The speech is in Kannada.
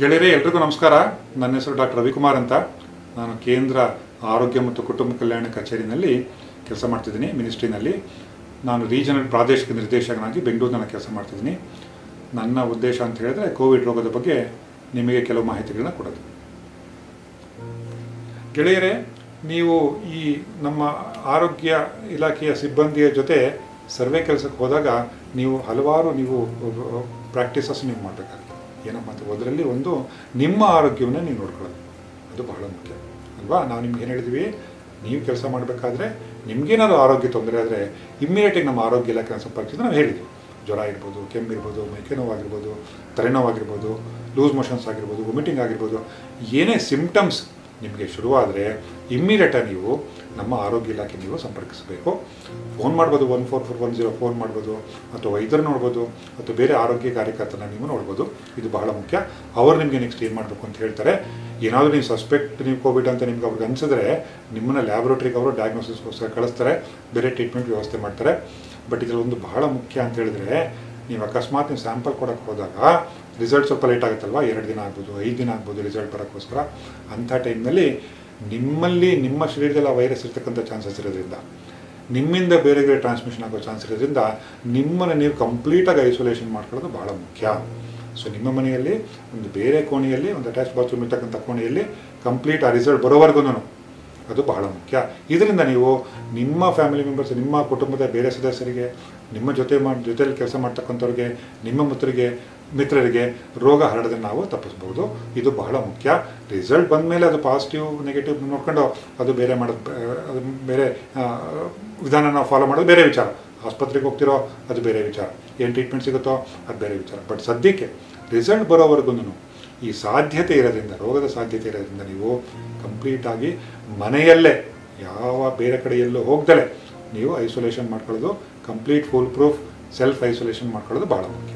ಗೆಳೆಯರೇ, ಎಲ್ರಿಗೂ ನಮಸ್ಕಾರ. ನನ್ನ ಹೆಸರು ಡಾಕ್ಟರ್ ರವಿಕುಮಾರ್ ಅಂತ. ನಾನು ಕೇಂದ್ರ ಆರೋಗ್ಯ ಮತ್ತು ಕುಟುಂಬ ಕಲ್ಯಾಣ ಕಚೇರಿನಲ್ಲಿ ಕೆಲಸ ಮಾಡ್ತಿದ್ದೀನಿ, ಮಿನಿಸ್ಟ್ರಿನಲ್ಲಿ. ನಾನು ರೀಜನಲ್ ಪ್ರಾದೇಶಿಕ ನಿರ್ದೇಶಕನಾಗಿ ಬೆಂಗಳೂರಿನಲ್ಲಿ ಕೆಲಸ ಮಾಡ್ತಿದ್ದೀನಿ. ನನ್ನ ಉದ್ದೇಶ ಅಂತ ಹೇಳಿದ್ರೆ, ಕೋವಿಡ್ ರೋಗದ ಬಗ್ಗೆ ನಿಮಗೆ ಕೆಲವು ಮಾಹಿತಿಗಳನ್ನ ಕೊಡೋದು. ಗೆಳೆಯರೇ, ನೀವು ಈ ನಮ್ಮ ಆರೋಗ್ಯ ಇಲಾಖೆಯ ಸಿಬ್ಬಂದಿಯ ಜೊತೆ ಸರ್ವೆ ಕೆಲಸಕ್ಕೆ ಹೋದಾಗ ನೀವು ಹಲವಾರು ನೀವು ಪ್ರಾಕ್ಟೀಸಸ್ ನೀವು ಮಾಡಬೇಕಾಗುತ್ತೆ ಏನಪ್ಪ ಅಂತ ಅದರಲ್ಲಿ ಒಂದು ನಿಮ್ಮ ಆರೋಗ್ಯವನ್ನು ನೀವು ನೋಡ್ಕೊಳ್ಳೋದು. ಅದು ಬಹಳ ಮುಖ್ಯ. ಅಲ್ವಾ? ನಾವು ನಿಮ್ಗೆ ಏನು ಹೇಳಿದ್ವಿ? ನೀವು ಕೆಲಸ ಮಾಡಬೇಕಾದ್ರೆ ನಿಮ್ಗೇನಾದ್ರು ಆರೋಗ್ಯ ತೊಂದರೆ ಆದರೆ ಇಮ್ಮಿಡಿಯೇಟಾಗಿ ನಮ್ಮ ಆರೋಗ್ಯ ಇಲಾಖೆ ಸಂಪರ್ಕಿಸಿದ್ರೆ ನಾವು ಹೇಳಿದ್ವಿ. ಜ್ವರ ಇರ್ಬೋದು, ಕೆಮ್ಮಿರ್ಬೋದು, ಮೈಕೆ ನೋವಾಗಿರ್ಬೋದು, ತಲೆನೋವಾಗಿರ್ಬೋದು, ಲೂಸ್ ಮೋಷನ್ಸ್ ಆಗಿರ್ಬೋದು ವಾಮಿಟಿಂಗ್ ಆಗಿರ್ಬೋದು, ಏನೇ ಸಿಮ್ಟಮ್ಸ್ ನಿಮಗೆ ಶುರುವಾದರೆ ಇಮ್ಮಿಡಿಯೇಟಾಗಿ ನೀವು ನಮ್ಮ ಆರೋಗ್ಯ ಇಲಾಖೆ ನೀವು ಸಂಪರ್ಕಿಸಬೇಕು. ಫೋನ್ ಮಾಡ್ಬೋದು one four four one zero phone ಮಾಡ್ಬೋದು, ಅಥವಾ ವೈದ್ಯರು ನೋಡ್ಬೋದು, ಅಥವಾ ಬೇರೆ ಆರೋಗ್ಯ ಕಾರ್ಯಕರ್ತನ ನೀವು ನೋಡ್ಬೋದು. ಇದು ಬಹಳ ಮುಖ್ಯ. ಅವರು ನಿಮಗೆ ನೆಕ್ಸ್ಟ್ ಏನು ಮಾಡಬೇಕು ಅಂತ ಹೇಳ್ತಾರೆ. ಏನಾದರೂ ನೀವು ಸಸ್ಪೆಕ್ಟ್ ನೀವು ಕೋವಿಡ್ ಅಂತ ನಿಮ್ಗೆ ಅವ್ರಿಗೆ ಅನಿಸಿದ್ರೆ ನಿಮ್ಮನ್ನ ಲ್ಯಾಬ್ರೇಟ್ರಿಗೆ ಅವರು ಡಯಾಗ್ನೋಸಿಸ್ಗೋಸ್ಕರ ಕಳಿಸ್ತಾರೆ. ಬೇರೆ ಟ್ರೀಟ್ಮೆಂಟ್ ವ್ಯವಸ್ಥೆ ಮಾಡ್ತಾರೆ. ಬಟ್ ಇದರಲ್ಲಿ ಒಂದು ಬಹಳ ಮುಖ್ಯ ಅಂತ ಹೇಳಿದ್ರೆ ನೀವು ಅಕಸ್ಮಾತ್ ನೀವು ಸ್ಯಾಂಪಲ್ ಕೊಡೋಕ್ಕೆ ಹೋದಾಗ ರಿಸಲ್ಟ್ ಸ್ವಲ್ಪ ಲೇಟ್ ಆಗುತ್ತಲ್ವ? ಎರಡು ದಿನ ಆಗ್ಬೋದು, ಐದು ದಿನ ಆಗ್ಬೋದು ರಿಸಲ್ಟ್ ಬರೋಕ್ಕೋಸ್ಕರ. ಅಂಥ ಟೈಮ್ನಲ್ಲಿ ನಿಮ್ಮಲ್ಲಿ, ನಿಮ್ಮ ಶರೀರದಲ್ಲಿ ಆ ವೈರಸ್ ಇರ್ತಕ್ಕಂಥ ಚಾನ್ಸಸ್ ಇರೋದ್ರಿಂದ, ನಿಮ್ಮಿಂದ ಬೇರೆ ಬೇರೆ ಟ್ರಾನ್ಸ್ಮಿಷನ್ ಆಗೋ ಚಾನ್ಸ್ ಇರೋದ್ರಿಂದ ನಿಮ್ಮನ್ನು ನೀವು ಕಂಪ್ಲೀಟಾಗಿ ಐಸೋಲೇಷನ್ ಮಾಡ್ಕೊಳ್ಳೋದು ಭಾಳ ಮುಖ್ಯ. ಸೊ, ನಿಮ್ಮ ಮನೆಯಲ್ಲಿ, ಒಂದು ಬೇರೆ ಕೋಣೆಯಲ್ಲಿ, ಒಂದು ಅಟ್ಯಾಚ್ ಬಾತ್ರೂಮ್ ಇರ್ತಕ್ಕಂಥ ಕೋಣೆಯಲ್ಲಿ ಕಂಪ್ಲೀಟ್ ಆ ರಿಸಲ್ಟ್ ಬರೋವರೆಗೂ ಅದು ಬಹಳ ಮುಖ್ಯ. ಇದರಿಂದ ನೀವು ನಿಮ್ಮ ಫ್ಯಾಮಿಲಿ ಮೆಂಬರ್ಸ್ ನಿಮ್ಮ ಕುಟುಂಬದ ಬೇರೆ ಸದಸ್ಯರಿಗೆ, ನಿಮ್ಮ ಜೊತೆ ಮಾಡಿ ಜೊತೆಯಲ್ಲಿ ಕೆಲಸ ಮಾಡ್ತಕ್ಕಂಥವ್ರಿಗೆ, ನಿಮ್ಮ ಮಿತ್ರರಿಗೆ ಮಿತ್ರರಿಗೆ ರೋಗ ಹರಡೋದನ್ನು ನಾವು ತಪ್ಪಿಸ್ಬೋದು. ಇದು ಬಹಳ ಮುಖ್ಯ. ರಿಸಲ್ಟ್ ಬಂದ ಮೇಲೆ ಅದು ಪಾಸಿಟಿವ್ ನೆಗೆಟಿವ್ ನೋಡ್ಕೊಂಡು ಅದು ಬೇರೆ ಮಾಡೋದು ಬೇರೆ ವಿಧಾನ ನಾವು ಫಾಲೋ ಮಾಡೋದು ಬೇರೆ ವಿಚಾರ. ಆಸ್ಪತ್ರೆಗೆ ಹೋಗ್ತಿರೋ ಅದು ಬೇರೆ ವಿಚಾರ. ಏನು ಟ್ರೀಟ್ಮೆಂಟ್ ಸಿಗುತ್ತೋ ಅದು ಬೇರೆ ವಿಚಾರ. ಬಟ್ ಸದ್ಯಕ್ಕೆ ರಿಸಲ್ಟ್ ಬರೋವರೆಗೂ ಈ ಸಾಧ್ಯತೆ ಇರೋದ್ರಿಂದ, ರೋಗದ ಸಾಧ್ಯತೆ ಇರೋದ್ರಿಂದ ನೀವು ಕಂಪ್ಲೀಟಾಗಿ ಮನೆಯಲ್ಲೇ, ಯಾವ ಬೇರೆ ಕಡೆ ಎಲ್ಲೂ ಹೋಗ್ದಲೆ, ನೀವು ಐಸೋಲೇಷನ್ ಮಾಡ್ಕೊಳ್ಳೋದು complete full proof self isolation ಮಾಡ್ಕೊಳ್ಳೋದು ಭಾಳ ಮುಖ್ಯ.